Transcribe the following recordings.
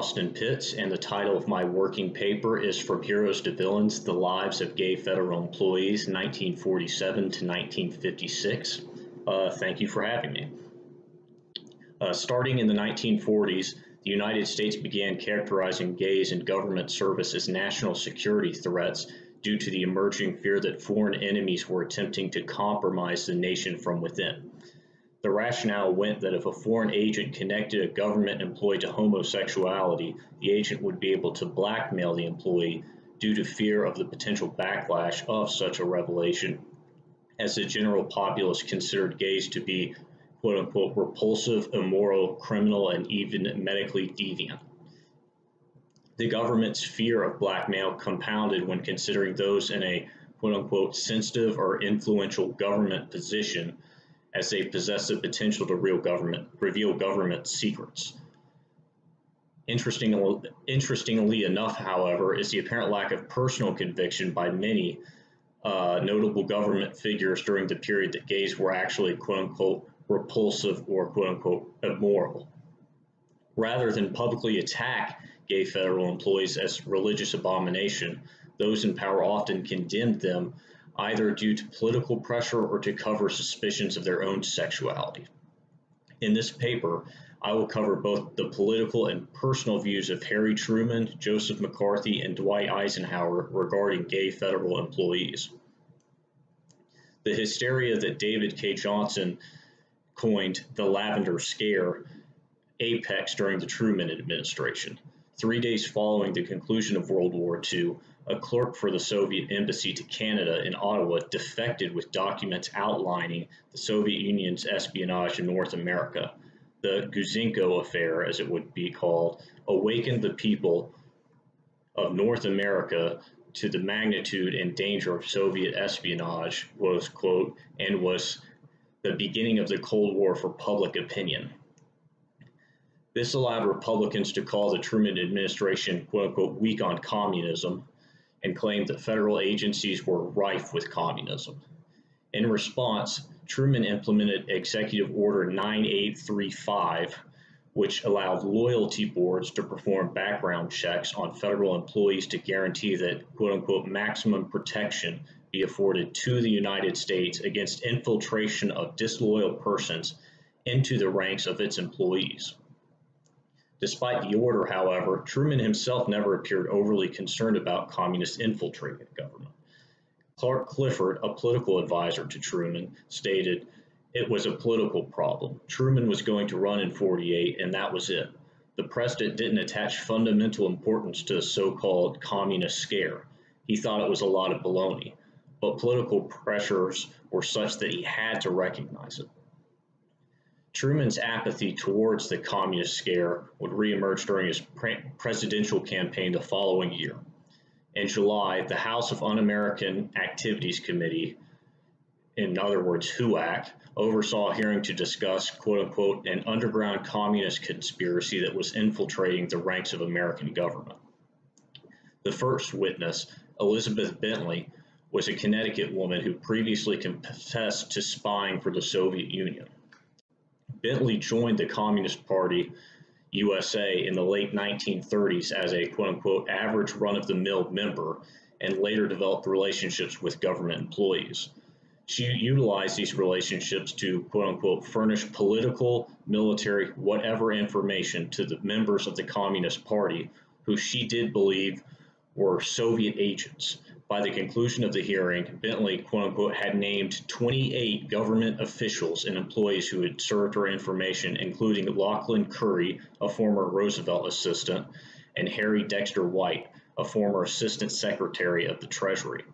Austin Pitts, and the title of my working paper is From Heroes to Villains The Lives of Gay Federal Employees, 1947 to 1956. Uh, thank you for having me. Uh, starting in the 1940s, the United States began characterizing gays in government service as national security threats due to the emerging fear that foreign enemies were attempting to compromise the nation from within. The rationale went that if a foreign agent connected a government employee to homosexuality, the agent would be able to blackmail the employee due to fear of the potential backlash of such a revelation, as the general populace considered gays to be quote unquote repulsive, immoral, criminal, and even medically deviant. The government's fear of blackmail compounded when considering those in a quote unquote sensitive or influential government position as they possess the potential to real government, reveal government secrets. Interestingly, interestingly enough, however, is the apparent lack of personal conviction by many uh, notable government figures during the period that gays were actually quote unquote repulsive or quote unquote immoral. Rather than publicly attack gay federal employees as religious abomination, those in power often condemned them either due to political pressure or to cover suspicions of their own sexuality. In this paper, I will cover both the political and personal views of Harry Truman, Joseph McCarthy, and Dwight Eisenhower regarding gay federal employees. The hysteria that David K. Johnson coined the Lavender Scare apex during the Truman administration. Three days following the conclusion of World War II, a clerk for the Soviet embassy to Canada in Ottawa defected with documents outlining the Soviet Union's espionage in North America. The Gouzenko affair, as it would be called, awakened the people of North America to the magnitude and danger of Soviet espionage was quote and was the beginning of the Cold War for public opinion. This allowed Republicans to call the Truman administration, quote unquote, weak on communism and claimed that federal agencies were rife with communism. In response, Truman implemented Executive Order 9835, which allowed loyalty boards to perform background checks on federal employees to guarantee that, quote unquote, maximum protection be afforded to the United States against infiltration of disloyal persons into the ranks of its employees. Despite the order, however, Truman himself never appeared overly concerned about communists infiltrating government. Clark Clifford, a political advisor to Truman, stated, It was a political problem. Truman was going to run in 48, and that was it. The president didn't attach fundamental importance to the so called communist scare. He thought it was a lot of baloney but political pressures were such that he had to recognize it. Truman's apathy towards the communist scare would reemerge during his pre- presidential campaign the following year. In July, the House of Un American Activities Committee, in other words, HUAC, oversaw a hearing to discuss, quote unquote, an underground communist conspiracy that was infiltrating the ranks of American government. The first witness, Elizabeth Bentley, was a Connecticut woman who previously confessed to spying for the Soviet Union. Bentley joined the Communist Party USA in the late 1930s as a quote unquote average run of the mill member and later developed relationships with government employees. She utilized these relationships to quote unquote furnish political, military, whatever information to the members of the Communist Party who she did believe were Soviet agents by the conclusion of the hearing, Bentley, quote unquote, had named 28 government officials and employees who had served her information, including Lauchlin Currie, a former Roosevelt assistant, and Harry Dexter White, a former assistant secretary of the Treasury.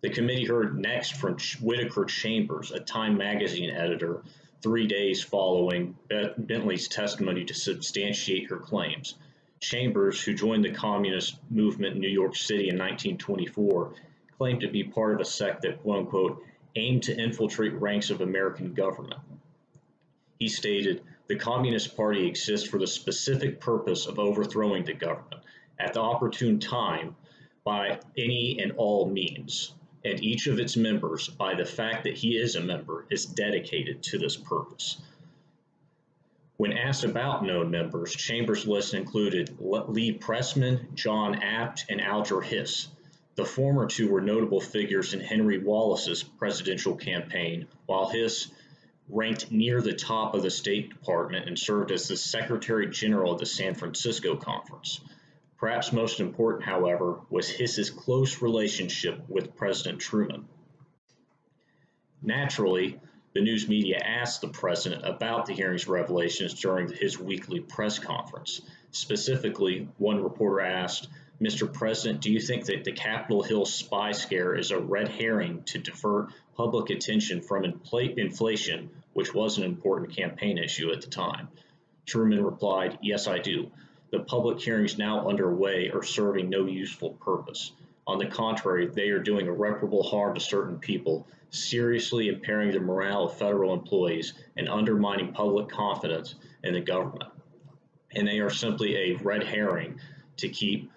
The committee heard next from Whittaker Chambers, a Time magazine editor, three days following Bentley's testimony to substantiate her claims. Chambers, who joined the communist movement in New York City in 1924, claimed to be part of a sect that, quote unquote, aimed to infiltrate ranks of American government. He stated, the Communist Party exists for the specific purpose of overthrowing the government at the opportune time by any and all means, and each of its members, by the fact that he is a member, is dedicated to this purpose. When asked about known members, Chambers' list included Lee Pressman, John Abt, and Alger Hiss. The former two were notable figures in Henry Wallace's presidential campaign, while Hiss ranked near the top of the State Department and served as the Secretary General of the San Francisco Conference. Perhaps most important, however, was Hiss's close relationship with President Truman. Naturally, the news media asked the president about the hearing's revelations during his weekly press conference. Specifically, one reporter asked, Mr. President, do you think that the Capitol Hill spy scare is a red herring to divert public attention from inflation, which was an important campaign issue at the time? Truman replied, Yes, I do. The public hearings now underway are serving no useful purpose. On the contrary, they are doing irreparable harm to certain people, seriously impairing the morale of federal employees and undermining public confidence in the government. And they are simply a red herring to keep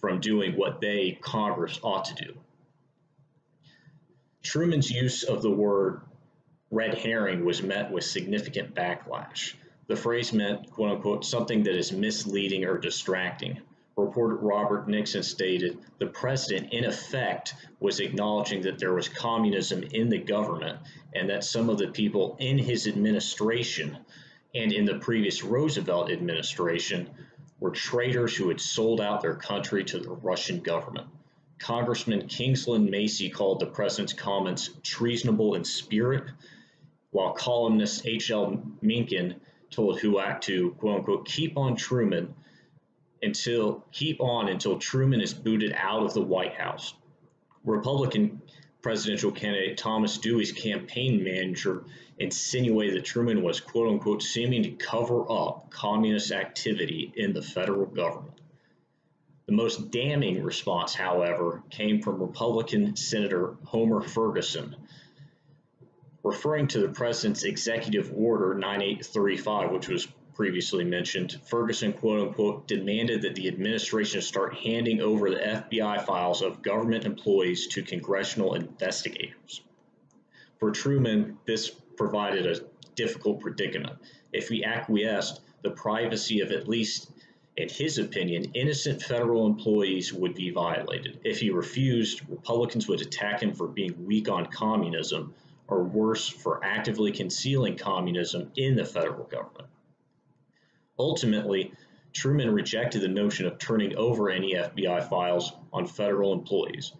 from doing what they, Congress, ought to do. Truman's use of the word red herring was met with significant backlash. The phrase meant, quote unquote, something that is misleading or distracting reporter Robert Nixon stated the president, in effect, was acknowledging that there was communism in the government and that some of the people in his administration and in the previous Roosevelt administration were traitors who had sold out their country to the Russian government. Congressman Kingsland Macy called the president's comments treasonable in spirit, while columnist H.L. Mencken told HUAC to, quote unquote, keep on Truman until keep on until Truman is booted out of the White House. Republican presidential candidate Thomas Dewey's campaign manager insinuated that Truman was quote unquote seeming to cover up communist activity in the federal government. The most damning response, however, came from Republican Senator Homer Ferguson, referring to the president's executive order 9835, which was previously mentioned, Ferguson, quote unquote, demanded that the administration start handing over the FBI files of government employees to congressional investigators. For Truman, this provided a difficult predicament. If he acquiesced, the privacy of at least, in his opinion, innocent federal employees would be violated. If he refused, Republicans would attack him for being weak on communism, or worse, for actively concealing communism in the federal government. Ultimately, Truman rejected the notion of turning over any FBI files on federal employees.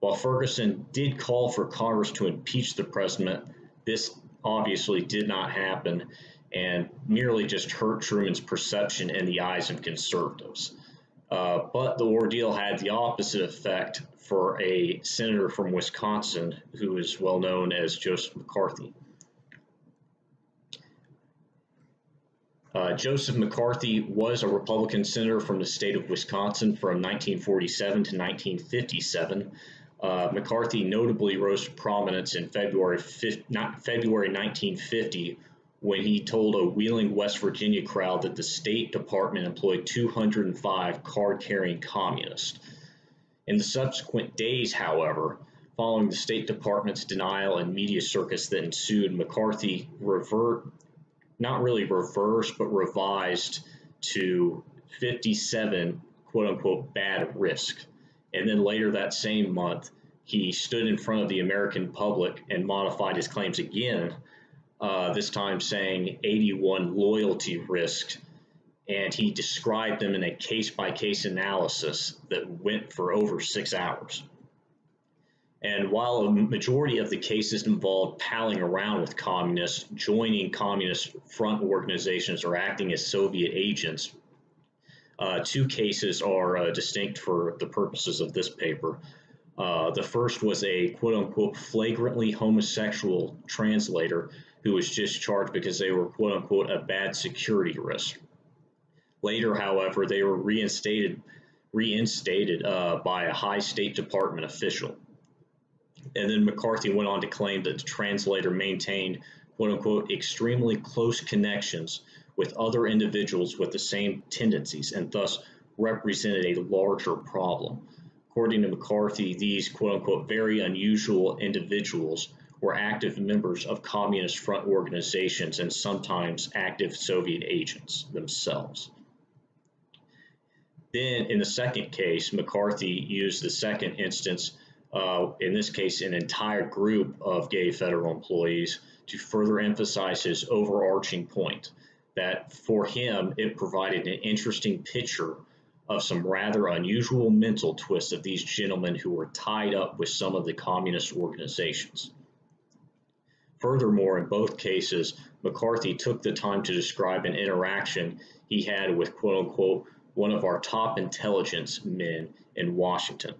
While Ferguson did call for Congress to impeach the president, this obviously did not happen and merely just hurt Truman's perception in the eyes of conservatives. Uh, but the ordeal had the opposite effect for a senator from Wisconsin who is well known as Joseph McCarthy. Uh, Joseph McCarthy was a Republican senator from the state of Wisconsin from 1947 to 1957. Uh, McCarthy notably rose to prominence in February, February 1950 when he told a Wheeling, West Virginia crowd that the State Department employed 205 card carrying communists. In the subsequent days, however, following the State Department's denial and media circus that ensued, McCarthy revert, not really reversed, but revised to 57 quote unquote bad risk. And then later that same month, he stood in front of the American public and modified his claims again, uh, this time saying 81 loyalty risks. And he described them in a case by case analysis that went for over six hours. And while a majority of the cases involved palling around with communists, joining communist front organizations, or acting as Soviet agents, uh, two cases are uh, distinct for the purposes of this paper. Uh, the first was a quote unquote flagrantly homosexual translator who was discharged because they were quote unquote a bad security risk. Later, however, they were reinstated, reinstated uh, by a high State Department official. And then McCarthy went on to claim that the translator maintained, quote unquote, extremely close connections with other individuals with the same tendencies and thus represented a larger problem. According to McCarthy, these quote unquote very unusual individuals were active members of Communist Front organizations and sometimes active Soviet agents themselves. Then, in the second case, McCarthy used the second instance, uh, in this case, an entire group of gay federal employees, to further emphasize his overarching point that for him, it provided an interesting picture of some rather unusual mental twists of these gentlemen who were tied up with some of the communist organizations. Furthermore, in both cases, McCarthy took the time to describe an interaction he had with quote unquote one of our top intelligence men in Washington.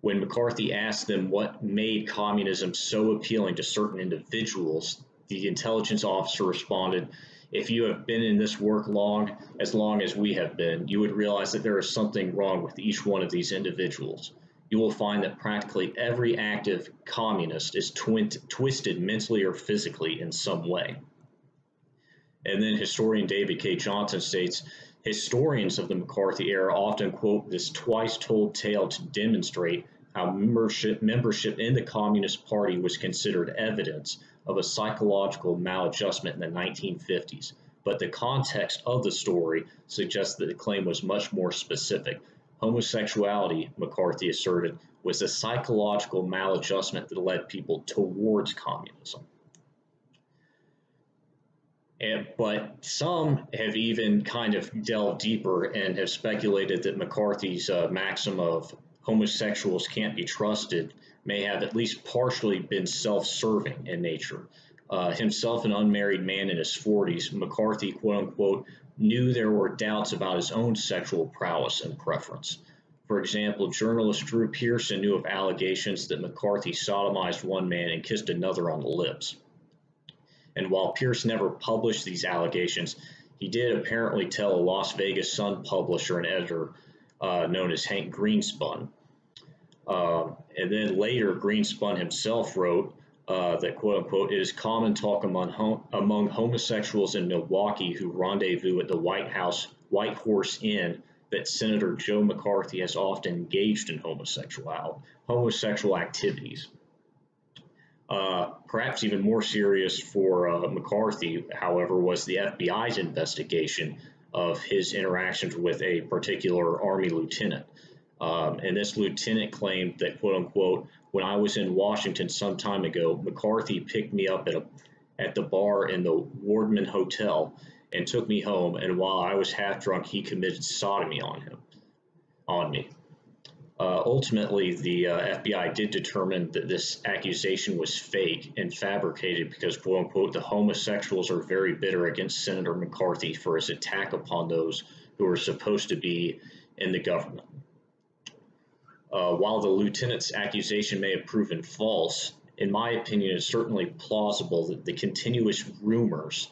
When McCarthy asked them what made communism so appealing to certain individuals, the intelligence officer responded, if you have been in this work long, as long as we have been, you would realize that there is something wrong with each one of these individuals. You will find that practically every active communist is twisted mentally or physically in some way. And then historian David K. Johnson states historians of the McCarthy era often quote this twice told tale to demonstrate how membership, membership in the Communist Party was considered evidence of a psychological maladjustment in the 1950s, but the context of the story suggests that the claim was much more specific. Homosexuality, McCarthy asserted, was a psychological maladjustment that led people towards communism. And, but some have even kind of delved deeper and have speculated that McCarthy's uh, maxim of homosexuals can't be trusted may have at least partially been self serving in nature. Uh, himself an unmarried man in his 40s, McCarthy, quote unquote, knew there were doubts about his own sexual prowess and preference. For example, journalist Drew Pearson knew of allegations that McCarthy sodomized one man and kissed another on the lips. And while Pierce never published these allegations, he did apparently tell a Las Vegas Sun publisher and editor uh, known as Hank Greenspun um, and then later, Greenspun himself wrote uh, that, quote unquote, it is common talk among, hom- among homosexuals in Milwaukee who rendezvous at the White House White Horse Inn that Senator Joe McCarthy has often engaged in homosexual, homosexual activities. Uh, perhaps even more serious for uh, McCarthy, however, was the FBI's investigation of his interactions with a particular Army lieutenant. Um, and this lieutenant claimed that, quote unquote, when I was in Washington some time ago, McCarthy picked me up at, a, at the bar in the Wardman Hotel and took me home. And while I was half drunk, he committed sodomy on him, on me. Uh, ultimately, the uh, FBI did determine that this accusation was fake and fabricated because, quote unquote, the homosexuals are very bitter against Senator McCarthy for his attack upon those who are supposed to be in the government. Uh, while the lieutenant's accusation may have proven false, in my opinion, it's certainly plausible that the continuous rumors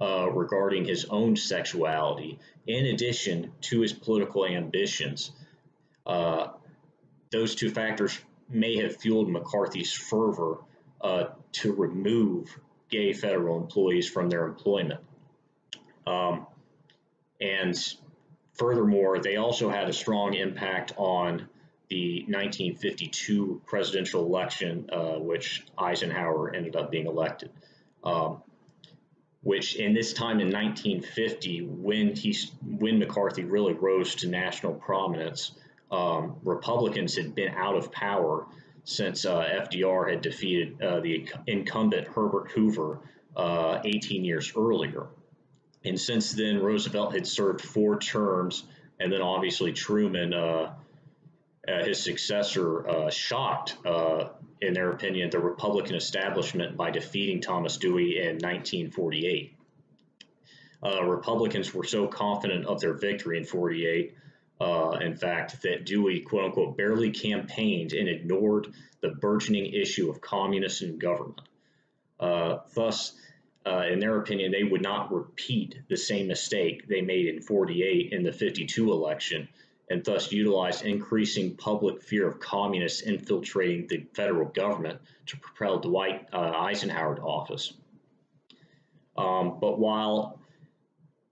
uh, regarding his own sexuality, in addition to his political ambitions, uh, those two factors may have fueled McCarthy's fervor uh, to remove gay federal employees from their employment. Um, and furthermore, they also had a strong impact on the 1952 presidential election, uh, which Eisenhower ended up being elected. Um, which in this time in 1950, when he when McCarthy really rose to national prominence, um, Republicans had been out of power since uh, FDR had defeated uh, the incumbent Herbert Hoover uh, 18 years earlier. And since then, Roosevelt had served four terms, and then obviously Truman uh, uh, his successor uh, shocked, in their opinion, the Republican establishment by defeating Thomas Dewey in 1948. Uh, Republicans were so confident of their victory in 48, uh, in fact, that Dewey, quote unquote, barely campaigned and ignored the burgeoning issue of communism in government. Uh, thus, in their opinion, they would not repeat the same mistake they made in 48 in the 52 election and thus utilized increasing public fear of communists infiltrating the federal government to propel Dwight uh, Eisenhower to office. Um, but while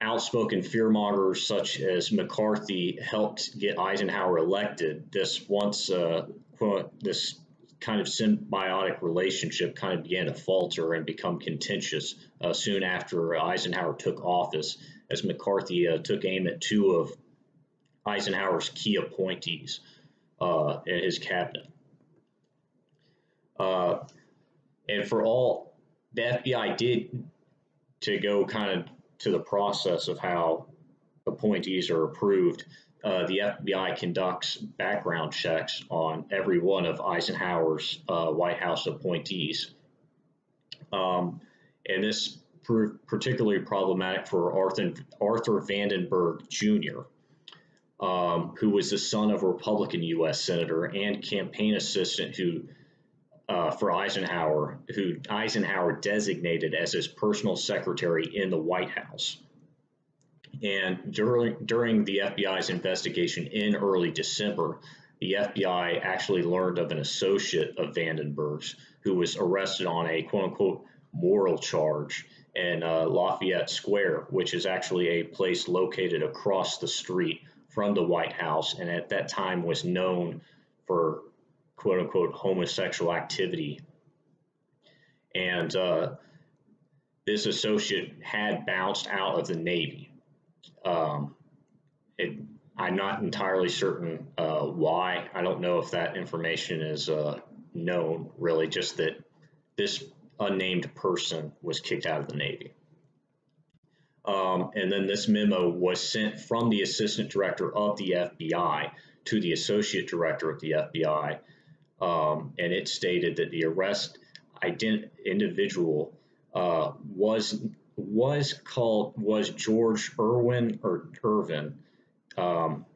outspoken fearmongers such as McCarthy helped get Eisenhower elected, this once uh, this kind of symbiotic relationship kind of began to falter and become contentious uh, soon after Eisenhower took office, as McCarthy uh, took aim at two of Eisenhower's key appointees uh, in his cabinet. Uh, and for all the FBI did to go kind of to the process of how appointees are approved, uh, the FBI conducts background checks on every one of Eisenhower's uh, White House appointees. Um, and this proved particularly problematic for Arthur, Arthur Vandenberg Jr., um, who was the son of a Republican U.S. Senator and campaign assistant who uh, for Eisenhower, who Eisenhower designated as his personal secretary in the White House. And during, during the FBI's investigation in early December, the FBI actually learned of an associate of Vandenberg's who was arrested on a quote unquote moral charge in uh, Lafayette Square, which is actually a place located across the street from the White House and at that time was known for quote unquote homosexual activity. And uh, this associate had bounced out of the Navy. Um, it, I'm not entirely certain uh, why. I don't know if that information is uh, known, really, just that this unnamed person was kicked out of the Navy. Um, and then this memo was sent from the assistant director of the FBI to the associate director of the FBI. Um, and it stated that the arrest ident- individual uh, was was called was George Irwin or Irvin. Um,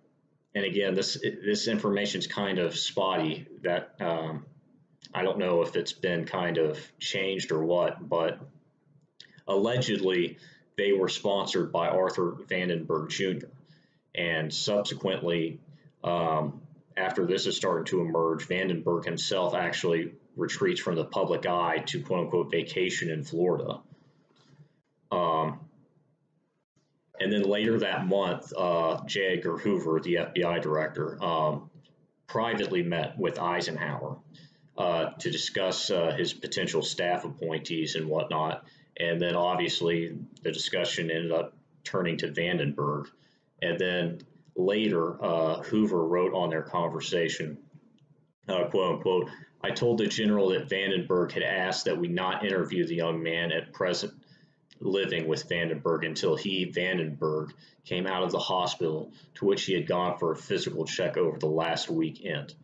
and again, this this information is kind of spotty. That um, I don't know if it's been kind of changed or what, but allegedly they were sponsored by Arthur Vandenberg Jr. And subsequently, um, after this is starting to emerge, Vandenberg himself actually retreats from the public eye to quote unquote vacation in Florida. Um, and then later that month, uh, J. Edgar Hoover, the FBI director, um, privately met with Eisenhower uh, to discuss uh, his potential staff appointees and whatnot. And then obviously the discussion ended up turning to Vandenberg. And then later, uh, Hoover wrote on their conversation, uh, quote unquote, I told the general that Vandenberg had asked that we not interview the young man at present living with Vandenberg until he, Vandenberg, came out of the hospital to which he had gone for a physical check over the last weekend.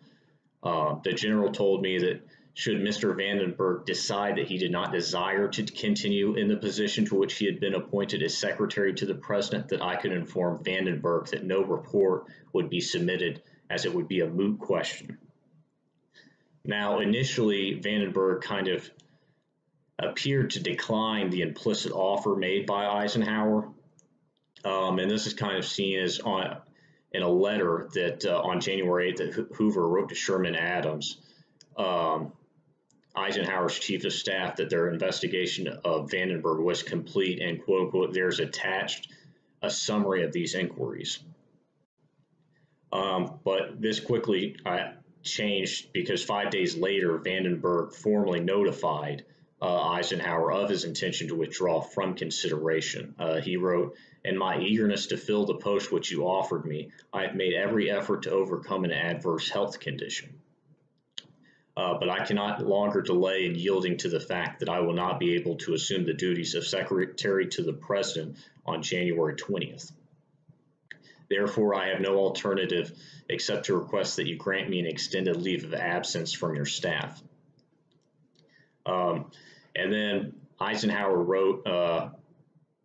Uh, the general told me that should Mr. Vandenberg decide that he did not desire to continue in the position to which he had been appointed as secretary to the president, that I could inform Vandenberg that no report would be submitted as it would be a moot question. Now, initially, Vandenberg kind of appeared to decline the implicit offer made by Eisenhower. Um, and this is kind of seen as on in a letter that uh, on January 8th that Hoover wrote to Sherman Adams, um, Eisenhower's chief of staff, that their investigation of Vandenberg was complete and quote unquote there's attached a summary of these inquiries. Um, but this quickly uh, changed because five days later, Vandenberg formally notified uh, Eisenhower of his intention to withdraw from consideration. Uh, he wrote, In my eagerness to fill the post which you offered me, I have made every effort to overcome an adverse health condition. Uh, but I cannot longer delay in yielding to the fact that I will not be able to assume the duties of Secretary to the President on January 20th. Therefore, I have no alternative except to request that you grant me an extended leave of absence from your staff. Um, and then Eisenhower wrote uh,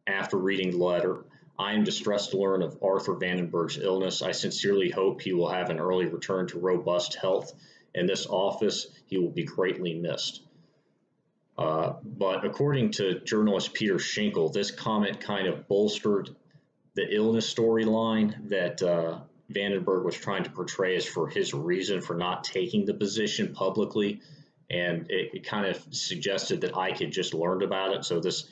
after reading the letter, I am distressed to learn of Arthur Vandenberg's illness. I sincerely hope he will have an early return to robust health. In this office, he will be greatly missed. Uh, but according to journalist Peter Shinkle, this comment kind of bolstered the illness storyline that uh, Vandenberg was trying to portray as for his reason for not taking the position publicly and it, it, kind of suggested that I could just learned about it. So this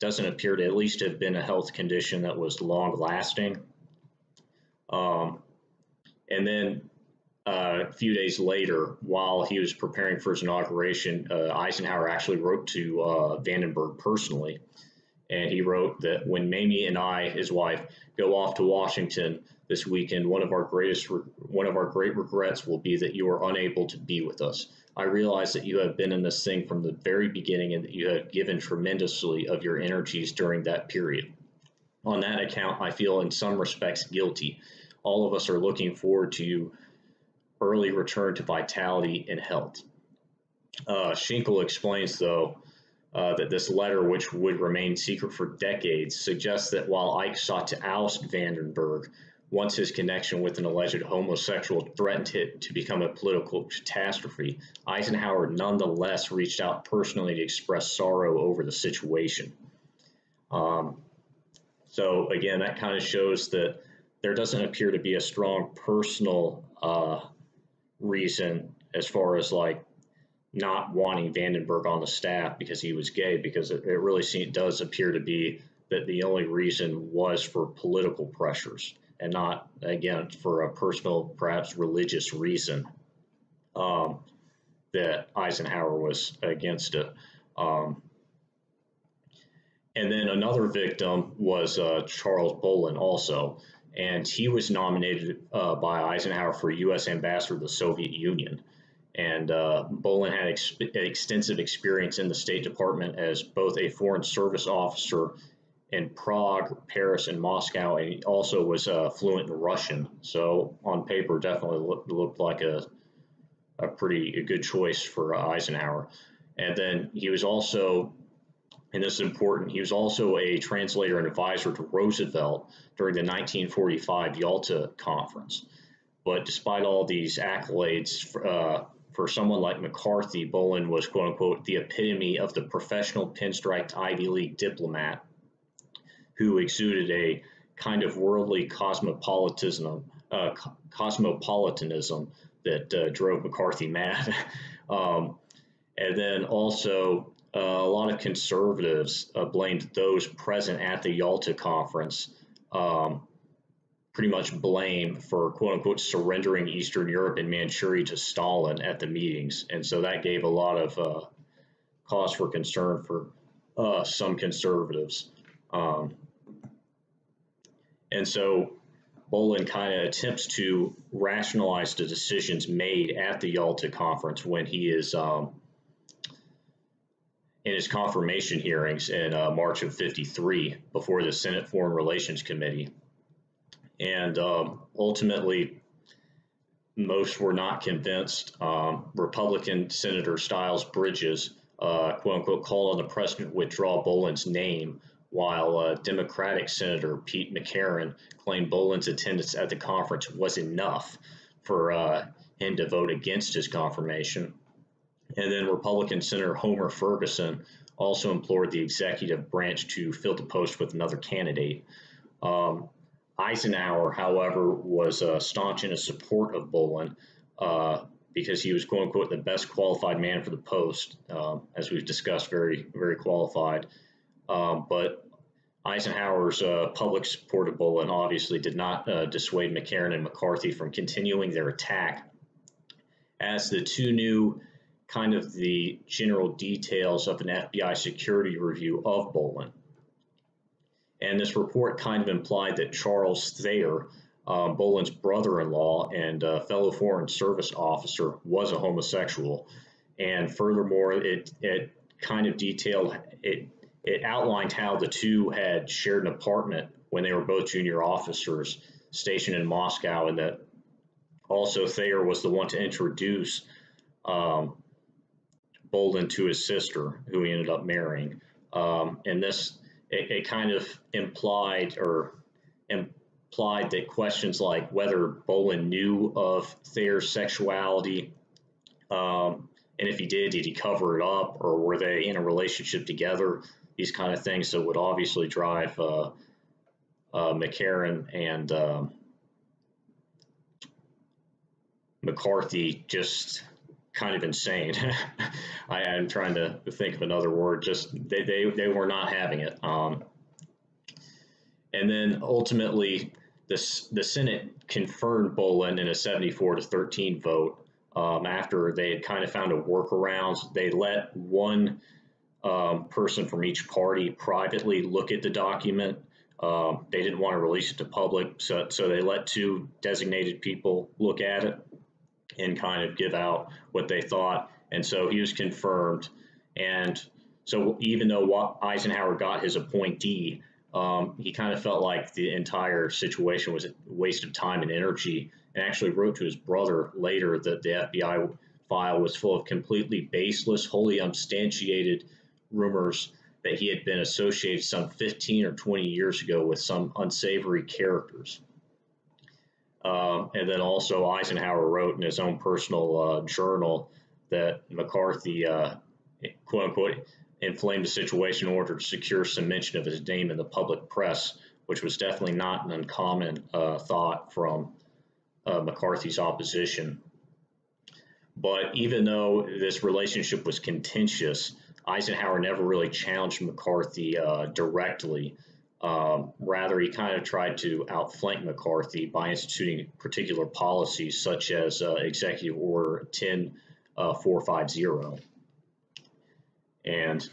doesn't appear to at least have been a health condition that was long lasting. Um, and then uh, a few days later, while he was preparing for his inauguration, uh, Eisenhower actually wrote to uh, Vandenberg personally. And he wrote that when Mamie and I, his wife, go off to Washington this weekend, one of our greatest, one of our great regrets will be that you are unable to be with us. I realize that you have been in this thing from the very beginning and that you have given tremendously of your energies during that period. On that account, I feel in some respects guilty. All of us are looking forward to early return to vitality and health. Uh, Shinkle explains, though, uh, that this letter, which would remain secret for decades, suggests that while Ike sought to oust Vandenberg, once his connection with an alleged homosexual threatened it to become a political catastrophe, Eisenhower nonetheless reached out personally to express sorrow over the situation. Um, so again, that kind of shows that there doesn't appear to be a strong personal uh, reason as far as like not wanting Vandenberg on the staff because he was gay, because it, it really does appear to be that the only reason was for political pressures and not, again, for a personal, perhaps religious reason um, that Eisenhower was against it. Um, and then another victim was uh, Charles Bohlen also, and he was nominated uh, by Eisenhower for U.S. ambassador to the Soviet Union. And uh, Bohlen had ex extensive experience in the State Department as both a Foreign Service officer in Prague, Paris, and Moscow, and he also was uh, fluent in Russian. So on paper, definitely looked, looked like a a pretty a good choice for uh, Eisenhower. And then he was also, and this is important, he was also a translator and advisor to Roosevelt during the 1945 Yalta Conference. But despite all these accolades, uh, for someone like McCarthy, Bohlen was quote unquote the epitome of the professional pinstriped Ivy League diplomat who exuded a kind of worldly cosmopolitanism, uh, cosmopolitanism that uh, drove McCarthy mad. um, and then also uh, a lot of conservatives uh, blamed those present at the Yalta conference um, pretty much blame for quote unquote surrendering Eastern Europe and Manchuria to Stalin at the meetings. And so that gave a lot of uh, cause for concern for uh, some conservatives. Um, and so Bohlen kind of attempts to rationalize the decisions made at the Yalta conference when he is um, in his confirmation hearings in uh, March of 53 before the Senate Foreign Relations Committee. And um, ultimately, most were not convinced. Um, Republican Senator Styles Bridges, uh, quote unquote, called on the president to withdraw Bohlen's name while uh, Democratic Senator Pete McCarran claimed Bohlen's attendance at the conference was enough for uh, him to vote against his confirmation. And then Republican Senator Homer Ferguson also implored the executive branch to fill the post with another candidate. Um, Eisenhower, however, was uh, staunch in his support of Bohlen uh, because he was, quote unquote, the best qualified man for the post, um, as we've discussed, very, very qualified. Um, but Eisenhower's uh, public support of Bohlen obviously did not uh, dissuade McCarran and McCarthy from continuing their attack. As the two knew kind of the general details of an FBI security review of Bohlen. And this report kind of implied that Charles Thayer, um, Bohlen's brother-in-law and uh, fellow Foreign Service officer, was a homosexual. And furthermore, it, it kind of detailed, it it outlined how the two had shared an apartment when they were both junior officers stationed in Moscow, and that also Thayer was the one to introduce um, Bohlen to his sister, who he ended up marrying. Um, and this, it, it, kind of implied or implied that questions like whether Bohlen knew of Thayer's sexuality, um, and if he did, did he cover it up, or were they in a relationship together? these kind of things that would obviously drive uh, uh, McCarran and um, McCarthy just kind of insane. I am trying to think of another word. Just they they, they were not having it. Um, and then ultimately, the, the Senate confirmed Bohlen in a 74 to 13 vote um, after they had kind of found a workaround. They let one um, person from each party privately look at the document. Um, they didn't want to release it to public, so, so they let two designated people look at it and kind of give out what they thought. And so he was confirmed. And so even though Eisenhower got his appointee, um, he kind of felt like the entire situation was a waste of time and energy and actually wrote to his brother later that the FBI file was full of completely baseless, wholly unsubstantiated rumors that he had been associated some 15 or 20 years ago with some unsavory characters. Um, and then also Eisenhower wrote in his own personal uh, journal that McCarthy, uh, quote unquote, inflamed the situation in order to secure some mention of his name in the public press, which was definitely not an uncommon uh, thought from uh, McCarthy's opposition. But even though this relationship was contentious, Eisenhower never really challenged McCarthy uh, directly. Um, rather, he kind of tried to outflank McCarthy by instituting particular policies such as uh, Executive Order 10450. Uh, and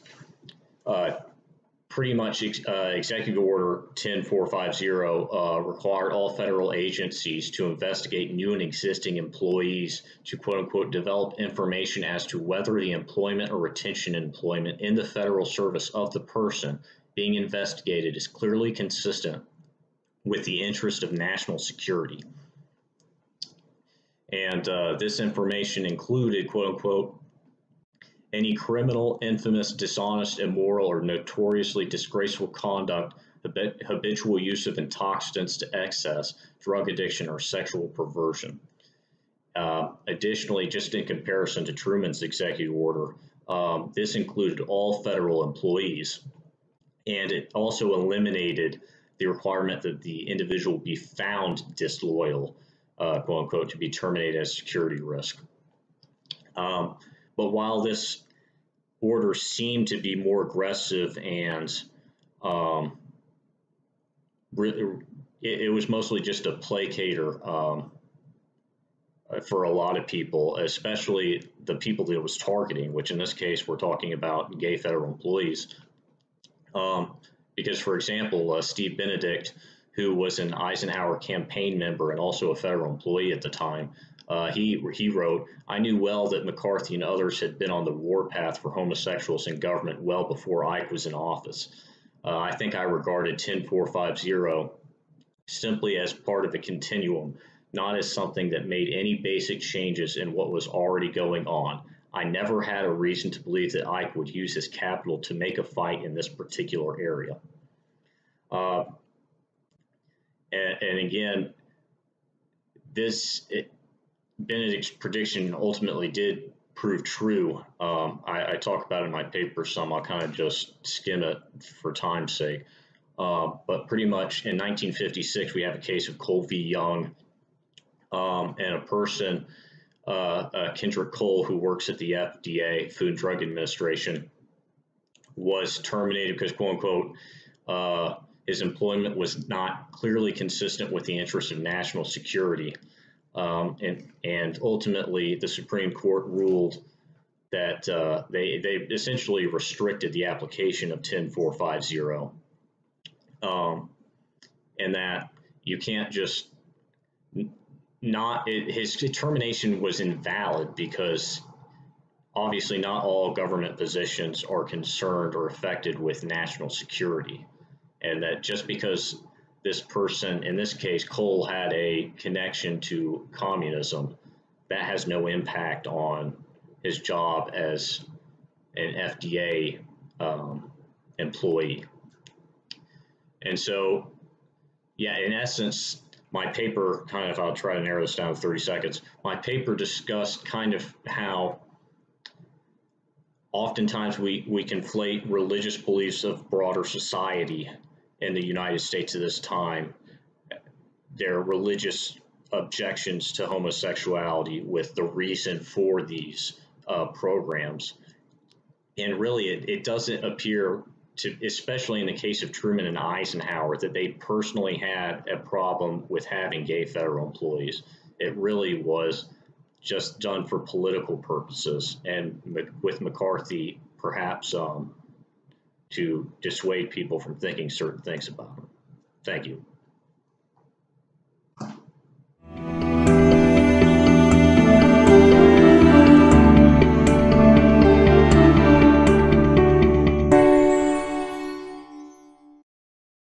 uh, pretty much uh, Executive Order 10450 uh, required all federal agencies to investigate new and existing employees to quote unquote develop information as to whether the employment or retention employment in the federal service of the person being investigated is clearly consistent with the interest of national security. And uh, this information included, quote unquote, any criminal, infamous, dishonest, immoral, or notoriously disgraceful conduct, habitual use of intoxicants to excess, drug addiction, or sexual perversion. Uh, additionally, just in comparison to Truman's executive order, um, this included all federal employees, and it also eliminated the requirement that the individual be found disloyal, uh, quote unquote, to be terminated as security risk. Um, but while this order seemed to be more aggressive and um, it, it, was mostly just a placater um, for a lot of people, especially the people that it was targeting, which in this case we're talking about gay federal employees. Um, because, for example, uh, Steve Benedict, who was an Eisenhower campaign member and also a federal employee at the time, uh, he, he wrote, I knew well that McCarthy and others had been on the warpath for homosexuals in government well before Ike was in office. Uh, I think I regarded 10450 simply as part of a continuum, not as something that made any basic changes in what was already going on. I never had a reason to believe that Ike would use his capital to make a fight in this particular area. Uh, and, and, again, this it, Benedict's prediction ultimately did prove true. Um, I, I, talk about it in my paper some. I'll kind of just skim it for time's sake. Uh, but pretty much in 1956, we have a case of Cole v. Young, um, and a person, Kendrick Cole, who works at the FDA, Food and Drug Administration, was terminated because, quote unquote, uh, his employment was not clearly consistent with the interests of national security. Um, and, and ultimately, the Supreme Court ruled that uh, they, they essentially restricted the application of 10450. Um, and that you can't just not, it, his determination was invalid because obviously not all government positions are concerned or affected with national security. And that just because this person, in this case, Cole had a connection to communism. That has no impact on his job as an FDA um, employee. And so, yeah, in essence, my paper kind of, I'll try to narrow this down to 30 seconds. My paper discussed kind of how oftentimes we, we conflate religious beliefs of broader society in the United States at this time, their religious objections to homosexuality with the reason for these uh, programs. And really, it, it doesn't appear to, especially in the case of Truman and Eisenhower, that they personally had a problem with having gay federal employees. It really was just done for political purposes, and with McCarthy, perhaps um, to dissuade people from thinking certain things about him. Thank you.